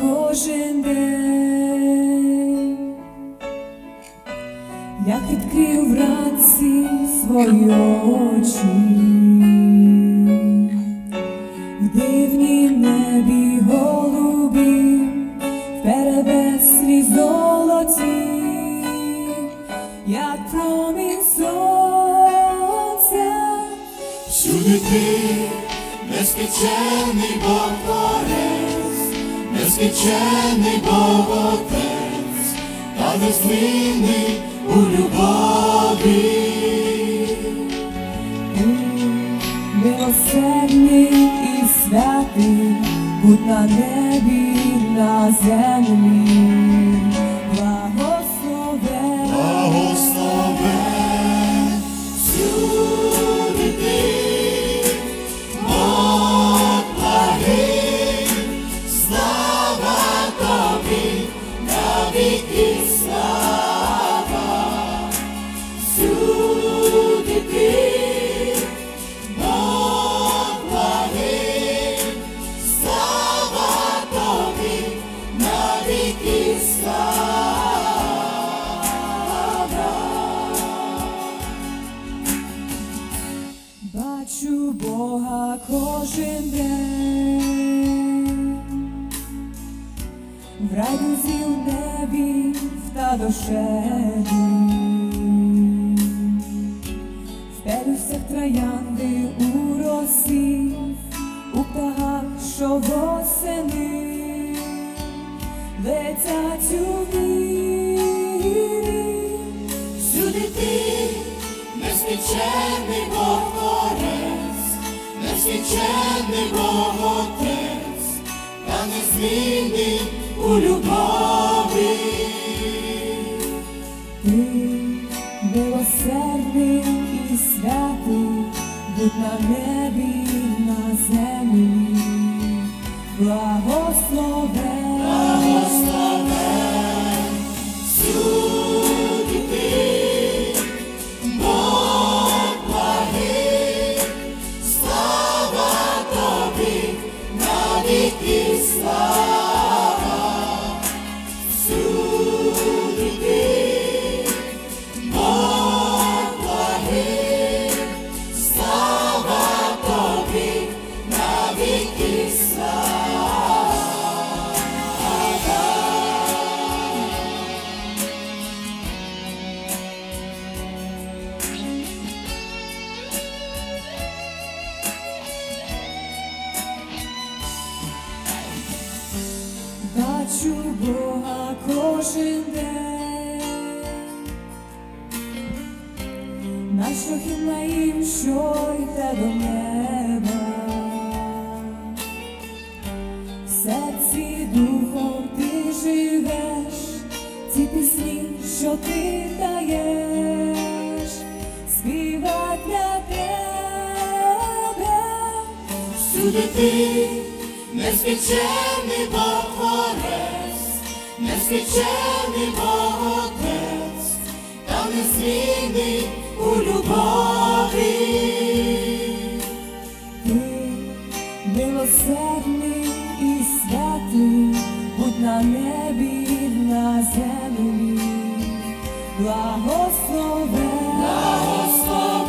кожен день, як відкрив вранці свої очі, в дивній небі голубі, в перебеслі золоті, як промінь сонця. Ти, нескінчений Бог Творець, нескінчений Бог Отець, та незмінний у любові. Ти милосердний і святий, будь на небі, на землі, Бачу Бога кожен день, та душеві, в пелюстях троянди у росі, у птахах, що восени летять у вірі. Всюди ти, нескінчений Бог Творець, нескінчений Бог Отець, та незмінний у любові. Будь на небі, на землі, благословен. Кожен день, на шляхи моїм, що йде до неба, в серці духом ти живеш, ці пісні, що ти даєш, співать для тебе. Всюди ти, нескінчений Бог Творець, нескінчений Бог Отець, та незмінний у любові. Ти милосердний і святий, будь на небі, на землі, благословен. Благословен